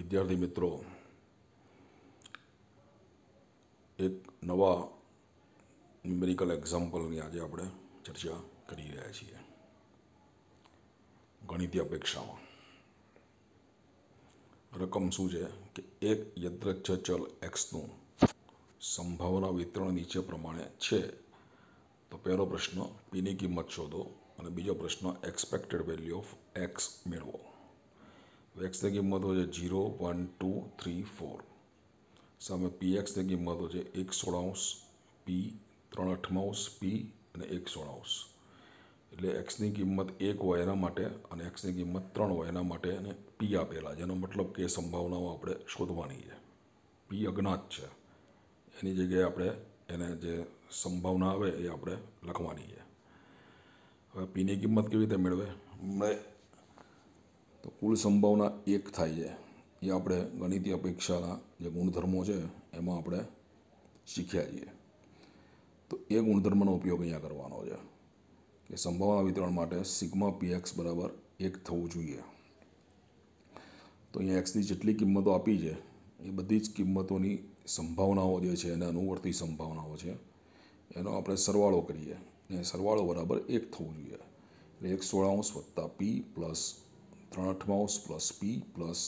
વિદ્યાર્થી મિત્રો, એક નવા ન્યુમેરિકલ એક્ઝામ્પલની આજે આપણે ચર્ચા કરી રહ્યા છીએ. ગણિતીય અપેક્ષામાં. રકમ શું છે? કે એક યદ્રચ્છ ચલ એક્સનું સંભાવના વિતરણ નીચે પ્રમાણે છે. તો પહેલો પ્રશ્ન પીની કિંમત શોધો અને બીજો પ્રશ્ન એક્સપેક્ટેડ વેલ્યુ ઓફ એક્સ મેળવો. એક્સની કિંમતો છે zero one two three four. સામે પી એક્સની કિંમતો છે એક સોળાંશ પી ત્રણ અઠમાઉસ પી અને એક સોળાંશ. એટલે એક્સની કિંમત એક હોય એના માટે અને એક્સની કિંમત ત્રણ હોય એના માટે અને પી આપેલા જેનો મતલબ કે સંભાવનાઓ આપણે શોધવાની છે. પી અજ્ઞાત છે. એની જગ્યાએ આપણે એને જે સંભાવના આવે એ આપણે લખવાની છે. હવે પીની કિંમત કેવી રીતે મેળવે? મળે તો કુલ સંભાવના એક થાય છે. એ આપણે ગણિતીય અપેક્ષાના જે ગુણધર્મો છે, એમાં આપણે શીખ્યા છીએ. તો એ ગુણધર્મનો ઉપયોગ અહીંયા કરવાનો છે કે સંભાવના વિતરણ માટે સિગ્મા પી એક્સ બરાબર એક થવું જોઈએ. તો અહીંયા એક્સની જેટલી કિંમતો આપી છે, એ બધી જ કિંમતોની સંભાવનાઓ જે છે, એને અનુવર્તી સંભાવનાઓ છે, એનો આપણે સરવાળો કરીએ. અને સરવાળો બરાબર એક થવું જોઈએ. એટલે એક સોળાંશ વત્તા પી પ્લસ ત્રણ અઠમાઉસ પ્લસ પી પ્લસ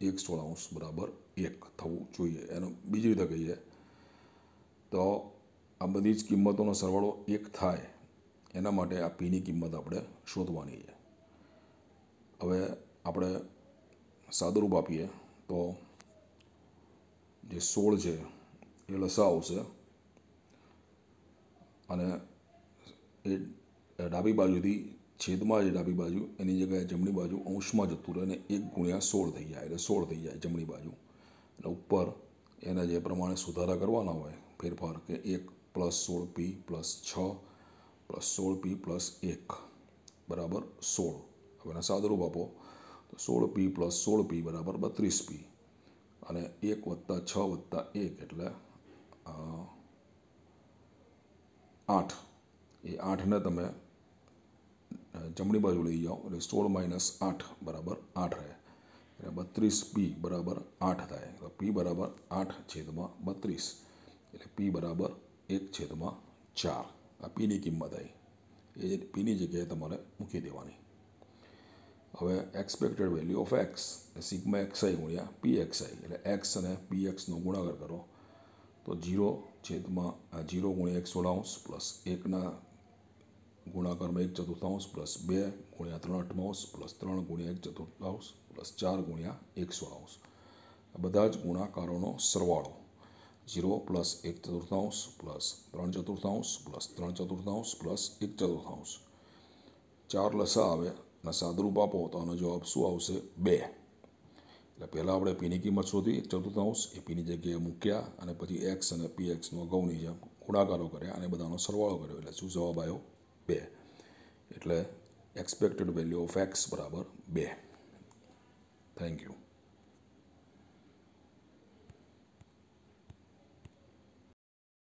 એક સોળાંશ બરાબર એક થવું જોઈએ. એનો બીજી રીતે કહીએ તો આ બધી જ કિંમતોનો સરવાળો એક થાય, એના માટે આ પીની કિંમત આપણે શોધવાની છે. હવે આપણે સાદુરૂપ આપીએ તો જે સોળ છે એ લસા આવશે અને એ ડાબી બાજુથી છેદમાં જે ડાબી બાજુ, એની જગ્યાએ જમણી બાજુ અંશમાં જતું રહે અને એક ગુણ્યા સોળ થઈ જાય, એટલે સોળ થઈ જાય જમણી બાજુ. અને ઉપર એના જે પ્રમાણે સુધારા કરવાના હોય, ફેરફાર કે એક પ્લસ સોળ પી પ્લસ છ પ્લસ સોળ પી પ્લસ એક, બરાબર સોળ. હવે એના સાદરૂપ આપો, તો સોળ પી પ્લસ સોળ પી બરાબર બત્રીસ પી, અને એક વત્તા છ વત્તા એક એટલે આઠ. એ આઠને તમે જમણી બાજુ લઈ જાઓ. એટલે સોળ માઇનસ આઠ બરાબર આઠ રહે. એટલે બત્રીસ પી બરાબર આઠ થાય. તો પી બરાબર આઠ છેદમાં બત્રીસ. એટલે પી બરાબર એક છેદમાં ચાર. આ પીની કિંમત આવી. એ પીની જગ્યાએ તમારે મૂકી દેવાની. હવે expected value of X sigma X I ગુણ્યા પી એક્સઆઈ એટલે એક્સ અને પી એક્સનો ગુણાકાર કરો. તો જીરો છેદમાં જીરો ગુણ્યા એક સોળાઉન્સ પ્લસ એકના ગુણાકારમાં એક ચતુર્થાંશ પ્લસ બે ગુણ્યા ત્રણ અઠમાંશ પ્લસ ત્રણ ગુણ્યા એક ચતુર્થાંશ પ્લસ ચાર ગુણ્યા એક સોળાંશ આ બધા જ ગુણાકારોનો સરવાળો. ઝીરો પ્લસ એક ચતુર્થાંશ પ્લસ ત્રણ ચતુર્થાંશ પ્લસ ત્રણ ચતુર્થાંશ પ્લસ એક ચતુર્થાંશ. ચાર લસા આવે અને સાદરૂપ આપો તો આનો જવાબ શું આવશે? બે. એટલે પહેલાં આપણે પીની કિંમત શોધી એક ચતુર્થાંશ એ પીની જગ્યાએ મૂક્યા અને પછી એક્સ અને પી એક્સનો અગાઉની જેમ ગુણાકારો કર્યા અને બધાનો સરવાળો કર્યો. એટલે શું જવાબ આવ્યો? બે. એટલે એક્સપેક્ટેડ વેલ્યુ ઓફ એક્સ બરાબર બે. Thank you